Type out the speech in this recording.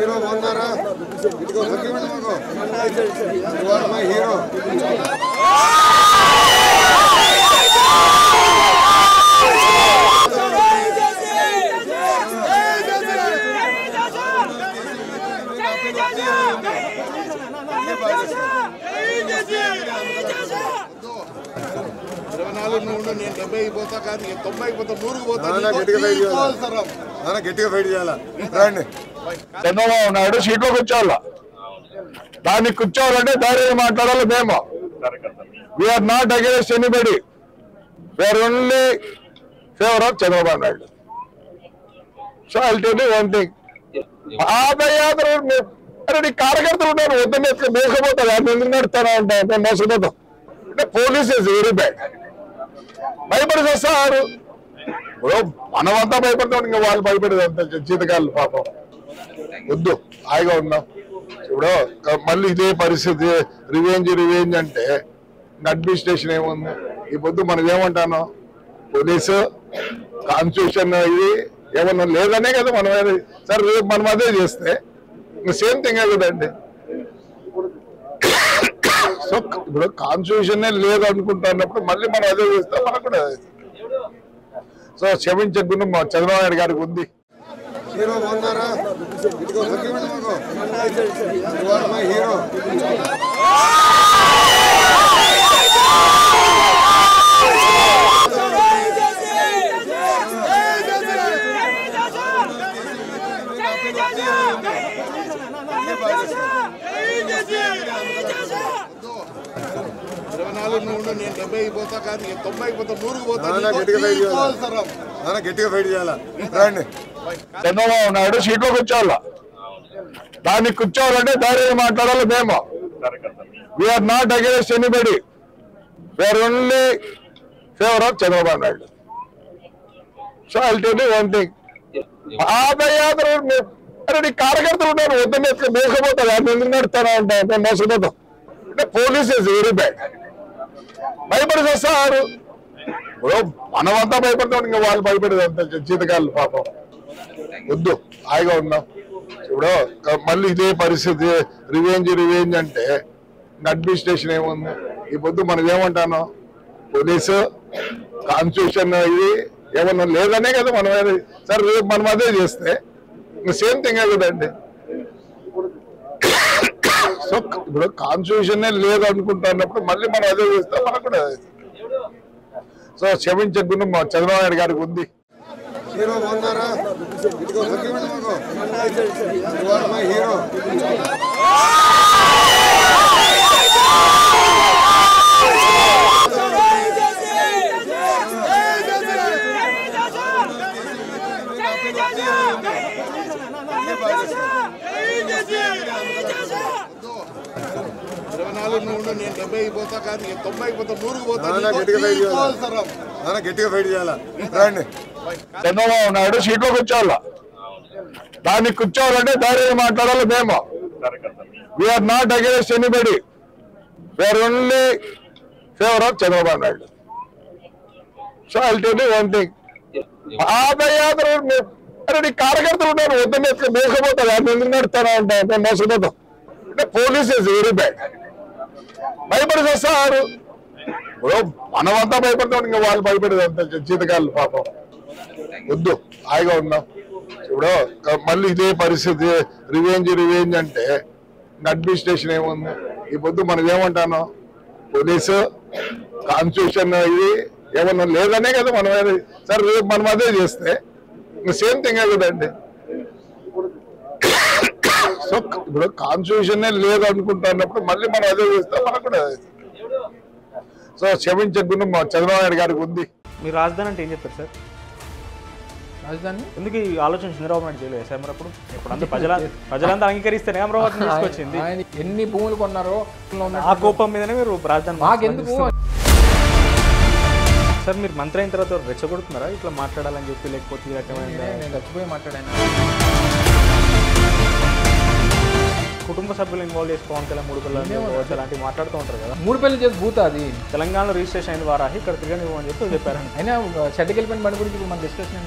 Hero బాగున్నారా? ఇదిగో my hero. ఇరవై నాలుగు నుండి నేను డెబ్బై తొంభై అయిపోతా నూరుకు పోతా గట్టిగా ఫైట్ చేయాలి? గట్టిగా ఫైట్ చేయాలా? రండి. చంద్రబాబు నాయుడు సీట్లోకి వచ్చేవాళ్ళ. దాన్ని కూర్చోవాలంటే ధైర్యం మాట్లాడాలి మేము. We are not against anybody we are only favour of Chandrababu Naidu. So I tell one thing padayatra నీ కార్యకర్తలు ఉన్నారు. వద్దని ఎట్లా మోసపోతారు అది ఎందుకు నడుస్తాను ఉంటాను మేము మోసపోతాం అంటే పోలీస్ ఇస్ వెరీ బ్యాడ్ భయపడి చేస్తారు. ఇప్పుడు మనమంతా భయపడతాం. ఇంకా వాళ్ళు భయపడేది అంత. జీతకాలు పాపం. వద్దు హాయిగా ఉన్నాం. ఇప్పుడు మళ్ళీ ఇదే పరిస్థితి రివెంజ్ రివేంజ్ అంటే అడ్మినిస్ట్రేషన్ ఏముంది? ఈ పొద్దు మనం ఏమంటాను పోలీసు కాన్స్టిట్యూషన్ ఇది ఏమన్నా లేదనే కదా మనం ఏది- సరే రేపు మనం అదే చేస్తే సేమ్ థింగ్ కదండి. సో ఇప్పుడు కాన్స్టిట్యూషన్ లేదు అనుకుంటున్నప్పుడు మళ్ళీ మనం అదే చేస్తే మనకు కూడా అదే. సో క్షమించే మా చంద్రబాబు నాయుడు గారికి ఉంది. హీరో ఇదిగో are my hero. ఇరవై నాలుగు నుండి నేను డెబ్బై కానీ నేను తొంభై నూరుకు పోతా నాన్న గట్టిగా ఫైట్ చేయాలా? గట్టిగా ఫైట్ చేయాలా? రండి. చంద్రబాబు నాయుడు సీట్లోకి వచ్చేవాళ్ళ. దాన్ని కూర్చోవాలంటే ధైర్యం మాట్లాడాలి మేము. We are not against anybody we are only favour of Chandrababu Naidu. So I tell one thing padayatra నీ కార్యకర్తలు ఉన్నారు. వద్దని ఎట్లా మోసపోతారు అది ఎందుకు నడుస్తాను ఉంటాను మేము మోసపోతాం అంటే పోలీస్ ఇస్ వెరీ బ్యాడ్ భయపడి చేస్తారు. ఇప్పుడు మనమంతా భయపడతాం. ఇంకా వాళ్ళు భయపడేది అంత. జీతకాలు పాపం. వద్దు హాయిగా ఉన్నాం. ఇప్పుడు మళ్ళీ ఇదే పరిస్థితి రివెంజ్ రివేంజ్ అంటే అడ్మినిస్ట్రేషన్ ఏముంది? ఈ పొద్దు మనం ఏమంటాను పోలీసు కాన్స్టిట్యూషన్ ఇది ఏమన్నా లేదనే కదా మనం ఏది- సరే రేపు మనం అదే చేస్తే సేమ్ థింగ్ కదండి. సో ఇప్పుడు కాన్స్టిట్యూషన్ లేదు అనుకుంటున్నప్పుడు మళ్ళీ మనం అదే చేస్తే మనకు కూడా సో క్షమించే మా చంద్రబాబు నాయుడు గారికి ఉంది. హీరో బాగున్నారా? ఇదిగో my hero. ఇరవై నాలుగు నుండి నేను డెబ్బై అయిపోతా కానీ నేను తొంభై అయిపోతా నూరుకు పోతా గట్టిగా ఫైట్ చేయాలా? గట్టిగా ఫైట్ చేయాలా? రండి. చంద్రబాబు నాయుడు సీట్లోకి వచ్చేవాళ్ళ. దాన్ని కూర్చోవాలంటే ధైర్యం మాట్లాడాలి మేము. We are not against anybody we are only favour of Chandrababu Naidu. So I tell one thing padayatra నీ కార్యకర్తలు ఉన్నారు. వద్దని ఎట్లా మోసపోతారు అది ఎందుకు నడుస్తాను ఉంటాను మేము మోసపోతాం అంటే పోలీస్ ఇస్ వెరీ బ్యాడ్ భయపడి చేస్తారు. ఇప్పుడు మనమంతా భయపడతాం. ఇంకా వాళ్ళు భయపడేది అంత. జీతకాలు పాపం. వద్దు. హాయిగా ఉన్నాం. ఇప్పుడు మళ్ళీ ఇదే పరిస్థితి రివెంజ్ రివేంజ్ అంటే అడ్మినిస్ట్రేషన్ ఏముంది? ఈ పొద్దు మనం ఏమంటాను పోలీసు కాన్స్టిట్యూషన్ ఇది ఏమన్నా లేదనే కదా మనం ఏది- సరే రేపు మనం అదే చేస్తే సేమ్ థింగ్ కదండి. సో ఇప్పుడు కాన్స్టిట్యూషన్ లేదు అనుకుంటున్నప్పుడు మళ్ళీ మనం అదే చేస్తే మనకు కూడా అదే. సో క్షమించే మా చంద్రబాబు నాయుడు గారికి ఉంది. మీరు రాజధాని అంటే ఏం చెప్తారు సార్? రాజధాని? ఎందుకు ఈ ఆలోచన చంద్రబాబు నాయుడు చేయలేదు సార్ అప్పుడు? ఇప్పుడు అందరూ ప్రజల ప్రజలంతా అంగీకరిస్తేనే అమరావతిని తీసుకొచ్చింది. ఆయన ఎన్ని భూములు కొన్నారో ఆ కోపం మీదనే మీరు రాజధాని మాకెందుకు? సార్ మీరు మంత్రి అయిన తర్వాత రెచ్చగొడుతున్నారా? ఇట్లా మాట్లాడాలని చెప్పి లేకపోతే నేను చచ్చిపోయి మాట్లాడాను. కుటుంబ సభ్యులు ఇన్వాల్వ్ చేసి పవన్ కళ్యాణ్ మూడు పిల్లలు అలాంటివి మాట్లాడుతూ ఉంటారు కదా. మూడు పెళ్ళి చేసి భూత అది. తెలంగాణలో రిజిస్ట్రేషన్ అయిన వారాహి ఇక్కడ తిరగనివ్వమని చెప్పి చెప్పారండి అయినా చెడ్డకెళ్ళిపోయిన బండి గురించి ఇప్పుడు మన డిస్కషన్